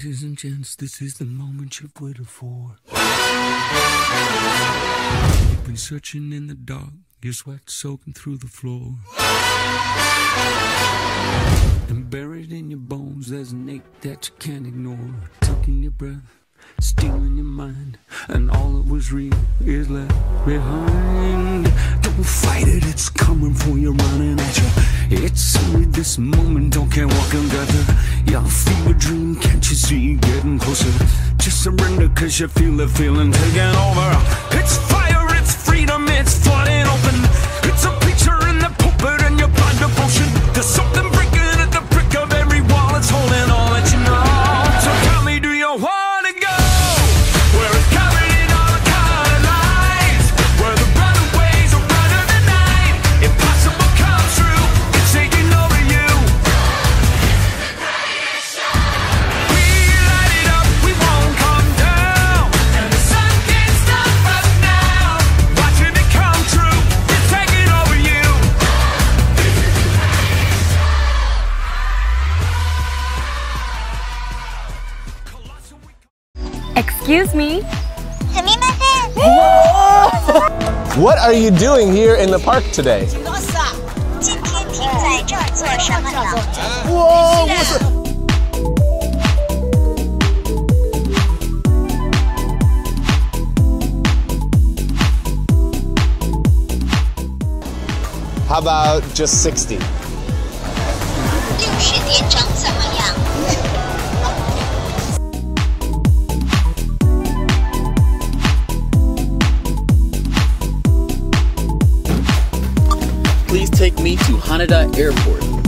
chance, this is the moment you've waited for. You've been searching in the dark, your sweat soaking through the floor. And buried in your bones, there's an ache that you can't ignore. Taking your breath, stealing your mind, and all that was real is left behind. Don't fight it, it's coming for you, running at you. It's only this moment, don't care what can gather. Your fever dream, can't you see getting closer? Just surrender, cause you feel the feeling taking over. It's fire, it's freedom, it's flooding Excuse me. what are you doing here in the park today? Whoa, what's up? How about just 60? Take me to Haneda Airport.